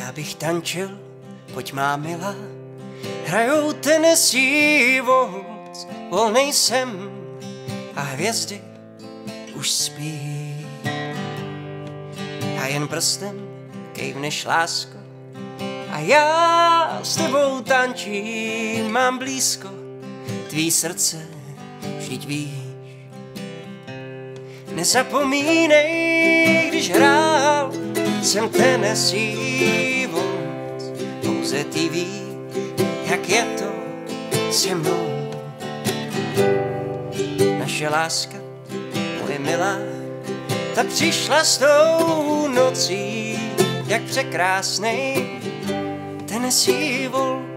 Já bych tančil, pojď má milá, hrajou Tennessee Waltz, volnej jsem a hvězdy už spí. A jen prstem kejvneš lásko a já s tebou tančím, mám blízko tvý srdce, vždyť víš. Nezapomínej, když hrál jsem Tennessee pouze ty víš, jak je to se mnou. Naše láska, moje milá, ta přišla s tou nocí, jak překrásnej Tennessee Waltz.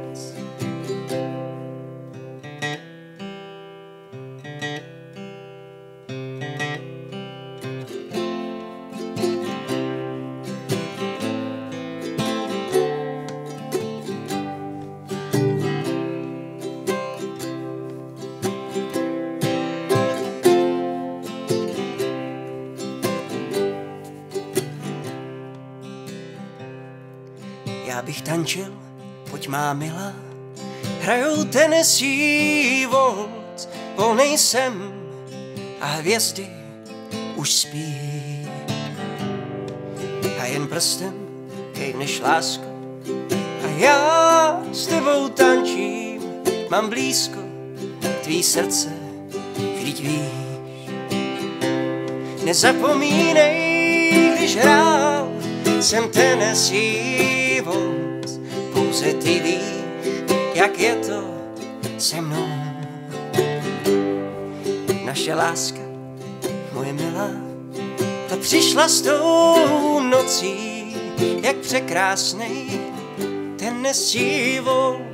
Já bych tančil, pojď má milá, hrajou Tennessee Waltz, volnej jsem a hvězdy už spí. A jen prstem kejvneš lásku a já s tebou tančím, mám blízko tvý srdce, vždyť víš. Nezapomínej, když hrál jsem Tennessee pouze ty víš, jak je to se mnou. Naše láska, moje milá, ta přišla s tou nocí, jak překrásnej Tennessee Waltz.